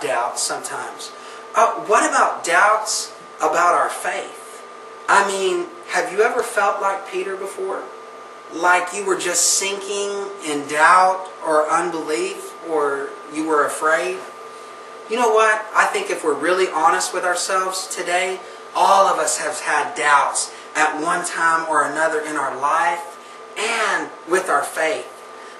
doubts sometimes. Uh, what about doubts about our faith? I mean, have you ever felt like Peter before? Like you were just sinking in doubt or unbelief or you were afraid? You know what? I think if we're really honest with ourselves today, all of us have had doubts at one time or another in our life and with our faith.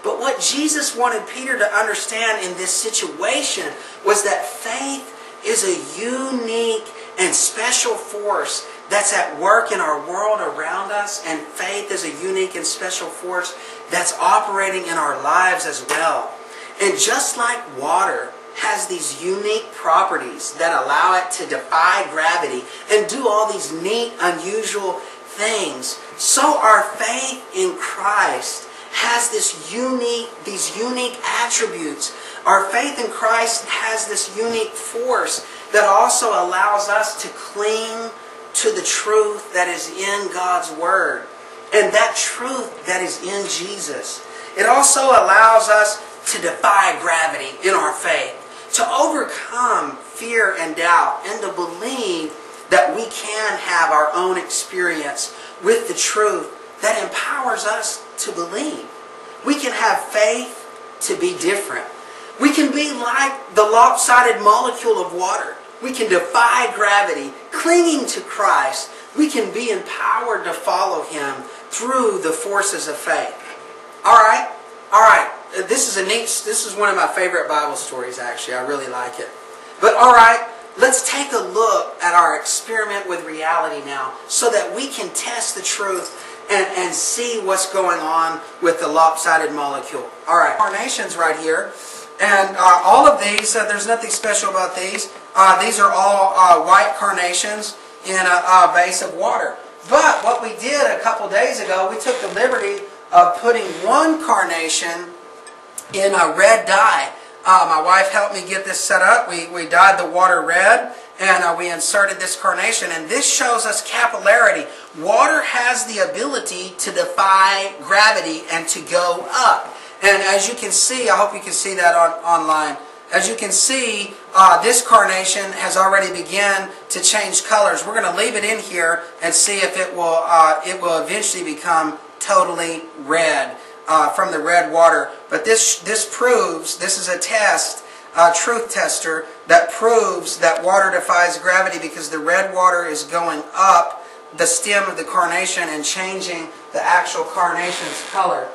But what Jesus wanted Peter to understand in this situation was that faith is a unique and special force that's at work in our world around us, and faith is a unique and special force that's operating in our lives as well. And just like water has these unique properties that allow it to defy gravity and do all these neat, unusual things, so our faith in Christ has this unique, these unique attributes. Our faith in Christ has this unique force that also allows us to cling to the truth that is in God's Word and that truth that is in Jesus. It also allows us to defy gravity in our faith, to overcome fear and doubt, and to believe that we can have our own experience with the truth that empowers us to believe. We can have faith to be different. We can be like the lopsided molecule of water. We can defy gravity, clinging to Christ. We can be empowered to follow Him through the forces of faith. All right, all right. Uh, this is a neat. This is one of my favorite Bible stories. Actually, I really like it. But all right, let's take a look at our experiment with reality now, so that we can test the truth and, and see what's going on with the lopsided molecule. All right, carnations right here. And uh, all of these, uh, there's nothing special about these. Uh, these are all uh, white carnations in a, a, vase of water. But what we did a couple days ago, we took the liberty of putting one carnation in a red dye. Uh, my wife helped me get this set up. We, we dyed the water red and uh, we inserted this carnation. And this shows us capillarity. Water has the ability to defy gravity and to go up. And as you can see, I hope you can see that on, online. As you can see, uh, this carnation has already begun to change colors. We're going to leave it in here and see if it will, uh, it will eventually become totally red uh, from the red water. But this, this proves, this is a test, a truth tester, that proves that water defies gravity because the red water is going up the stem of the carnation and changing the actual carnation's color.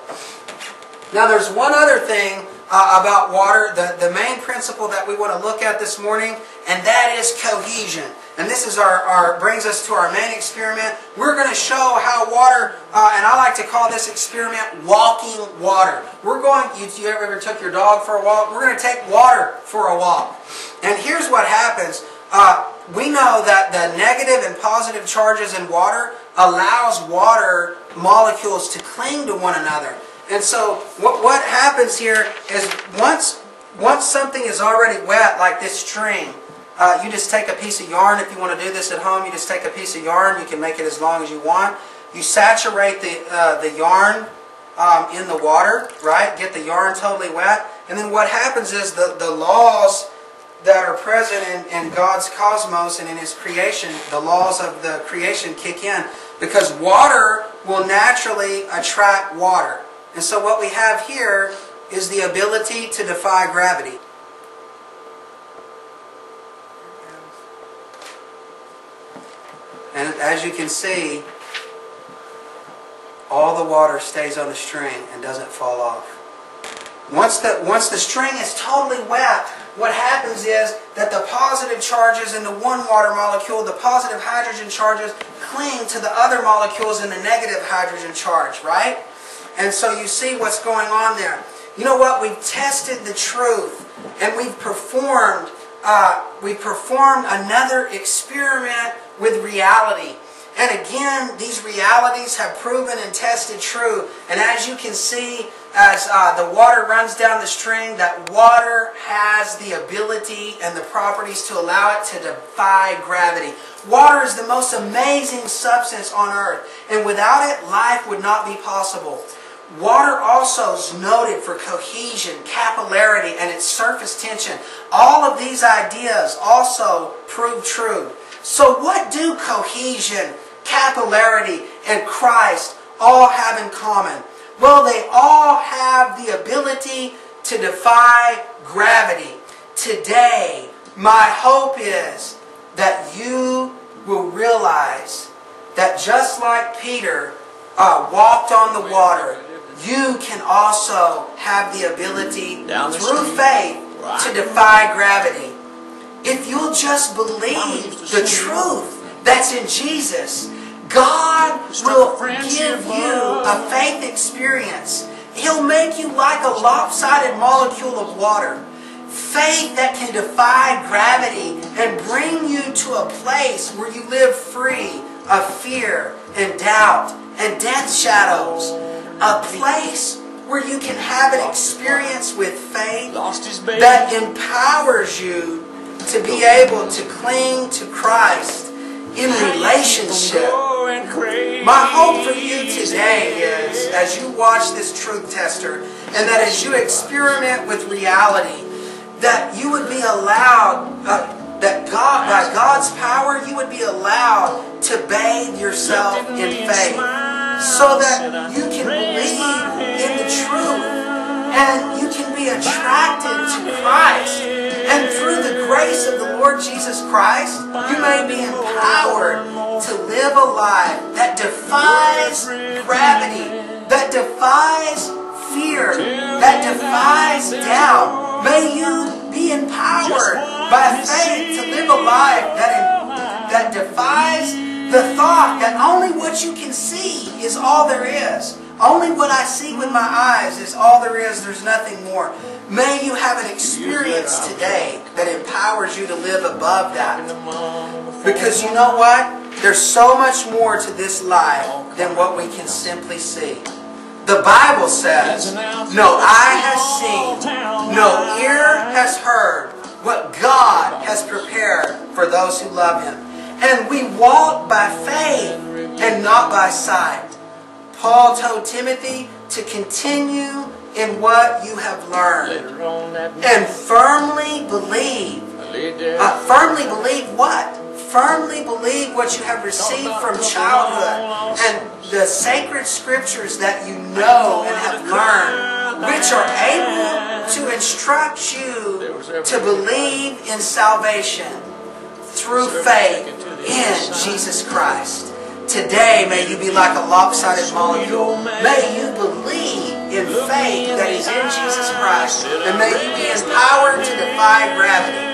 Now there's one other thing uh, about water, the, the main principle that we want to look at this morning, and that is cohesion. And this is our, our brings us to our main experiment. We're going to show how water, uh, and I like to call this experiment walking water. We're going, you, you ever took your dog for a walk? We're going to take water for a walk. And here's what happens. Uh, we know that the negative and positive charges in water allows water molecules to cling to one another. And so what, what happens here is once, once something is already wet, like this string, uh, you just take a piece of yarn. If you want to do this at home, you just take a piece of yarn. You can make it as long as you want. You saturate the, uh, the yarn um, in the water, right? Get the yarn totally wet. And then what happens is the, the laws that are present in, in God's cosmos and in His creation, the laws of the creation kick in. Because water will naturally attract water. And so what we have here is the ability to defy gravity. And as you can see, all the water stays on the string and doesn't fall off. Once the, once the string is totally wet, what happens is that the positive charges in the one water molecule, the positive hydrogen charges, cling to the other molecules in the negative hydrogen charge, right? And so you see what's going on there. You know what? We've tested the truth and we've performed uh, we performed another experiment with reality. And again, these realities have proven and tested true. And as you can see, as uh, the water runs down the string, that water has the ability and the properties to allow it to defy gravity. Water is the most amazing substance on earth. And without it, life would not be possible. Water also is noted for cohesion, capillarity, and its surface tension. All of these ideas also prove true. So what do cohesion, capillarity, and Christ all have in common? Well, they all have the ability to defy gravity. Today, my hope is that you will realize that just like Peter uh, walked on the water, you can also have the ability Down the through street. faith Right. to defy gravity. If you'll just believe the truth that's in Jesus, God will give you a faith experience. He'll make you like a lopsided molecule of water. Faith that can defy gravity and bring you to a place where you live free of fear and doubt and death shadows. A place where you can have an experience with faith Lost his baby. that empowers you to be able to cling to Christ in relationship. My hope for you today is as you watch this truth tester and that as you experiment with reality, that you would be allowed, uh, that God, by God's power, you would be allowed to bathe yourself in faith so that you can believe in the truth and you can be attracted to Christ. And through the grace of the Lord Jesus Christ, you may be empowered to live a life that defies gravity, that defies fear, that defies doubt. May you be empowered by faith to live a life that, that defies the thought that only what you can see is all there is. Only what I see with my eyes is all there is. There's nothing more. May you have an experience today that empowers you to live above that. Because you know what? There's so much more to this life than what we can simply see. The Bible says, No eye has seen, no ear has heard what God has prepared for those who love Him. And we walk by faith and not by sight. Paul told Timothy to continue in what you have learned and firmly believe. Uh, firmly believe what? Firmly believe what you have received from childhood and the sacred scriptures that you know and have learned, which are able to instruct you to believe in salvation through faith in Jesus Christ. Today, may you be like a lopsided molecule. May you believe in faith that is in Jesus Christ. And may you be empowered to defy gravity.